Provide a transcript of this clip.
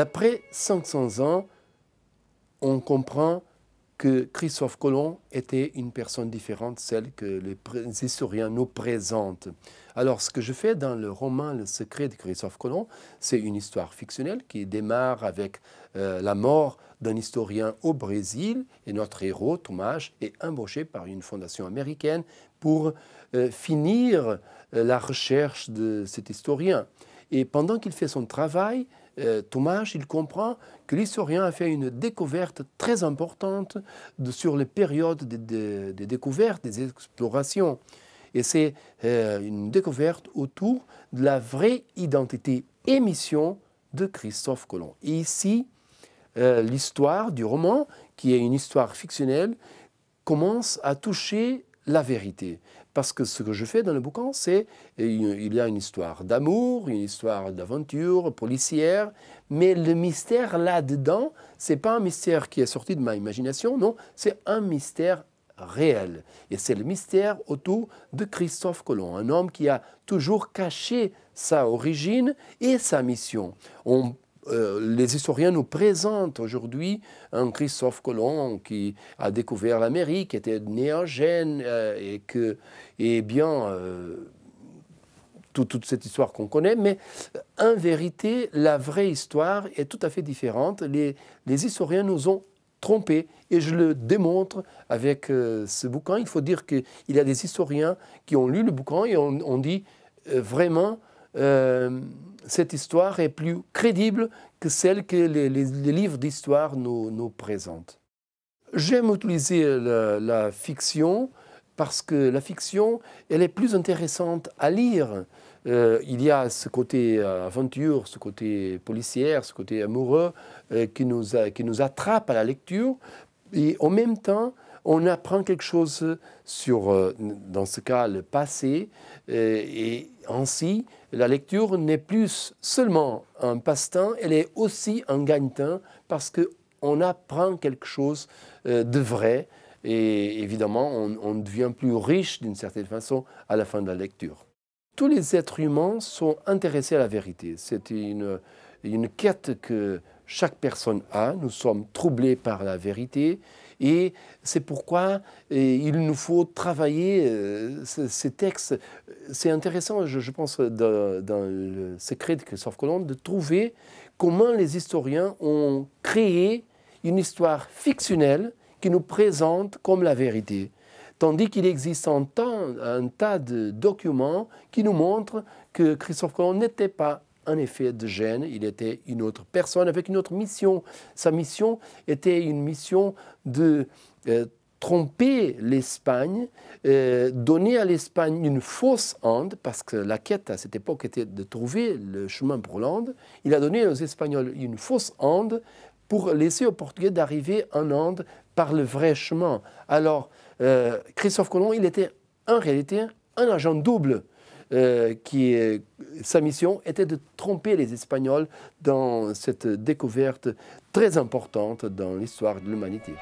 d'après 500 ans, on comprend que Christophe Colomb était une personne différente, celle que les historiens nous présentent. Alors, ce que je fais dans le roman Le secret de Christophe Colomb, c'est une histoire fictionnelle qui démarre avec euh, la mort d'un historien au Brésil et notre héros, Thomas, est embauché par une fondation américaine pour euh, finir euh, la recherche de cet historien. Et pendant qu'il fait son travail, euh, Thomas, il comprend que l'historien a fait une découverte très importante sur les périodes des de, découvertes, des explorations. Et c'est euh, une découverte autour de la vraie identité et mission de Christophe Colomb. Et ici, euh, l'histoire du roman, qui est une histoire fictionnelle, commence à toucher la vérité. Parce que ce que je fais dans le bouquin, c'est il y a une histoire d'amour, une histoire d'aventure policière, mais le mystère là-dedans, c'est pas un mystère qui est sorti de ma imagination, non, c'est un mystère réel. Et c'est le mystère autour de Christophe Colomb, un homme qui a toujours caché sa origine et sa mission. On euh, les historiens nous présentent aujourd'hui un Christophe Colomb qui a découvert l'Amérique, qui était né en Gênes euh, et que, et bien, euh, toute cette histoire qu'on connaît, mais en vérité, la vraie histoire est tout à fait différente. Les, historiens nous ont trompés et je le démontre avec ce bouquin. Il faut dire qu'il y a des historiens qui ont lu le bouquin et on, dit vraiment cette histoire est plus crédible que celle que les, livres d'histoire nous, présentent. J'aime utiliser la, fiction parce que la fiction, elle est plus intéressante à lire. Euh, il y a ce côté euh, aventure, ce côté policière, ce côté amoureux euh, qui, nous qui nous attrape à la lecture. Et en même temps, on apprend quelque chose sur, dans ce cas, le passé. et ainsi, la lecture n'est plus seulement un passe-temps, elle est aussi un gagne-temps parce qu'on apprend quelque chose euh, de vrai et évidemment on, devient plus riche d'une certaine façon à la fin de la lecture. Tous les êtres humains sont intéressés à la vérité. C'est une, une quête que chaque personne a. Nous sommes troublés par la vérité et c'est pourquoi il nous faut travailler euh, ces textes. C'est intéressant, je, pense, dans, le secret de Christophe Colomb, de trouver comment les historiens ont créé une histoire fictionnelle qui nous présente comme la vérité. Tandis qu'il existe un, un tas de documents qui nous montrent que Christophe Colomb n'était pas en effet de gêne, il était une autre personne avec une autre mission. Sa mission était une mission de euh, tromper l'Espagne, euh, donner à l'Espagne une fausse Inde, parce que la quête à cette époque était de trouver le chemin pour l'Inde. Il a donné aux Espagnols une fausse Inde pour laisser aux Portugais d'arriver en Inde par le vrai chemin. Alors, euh, Christophe Colomb, il était en réalité un agent double. Qui, sa mission était de tromper les Espagnols dans cette découverte très importante dans l'histoire de l'humanité.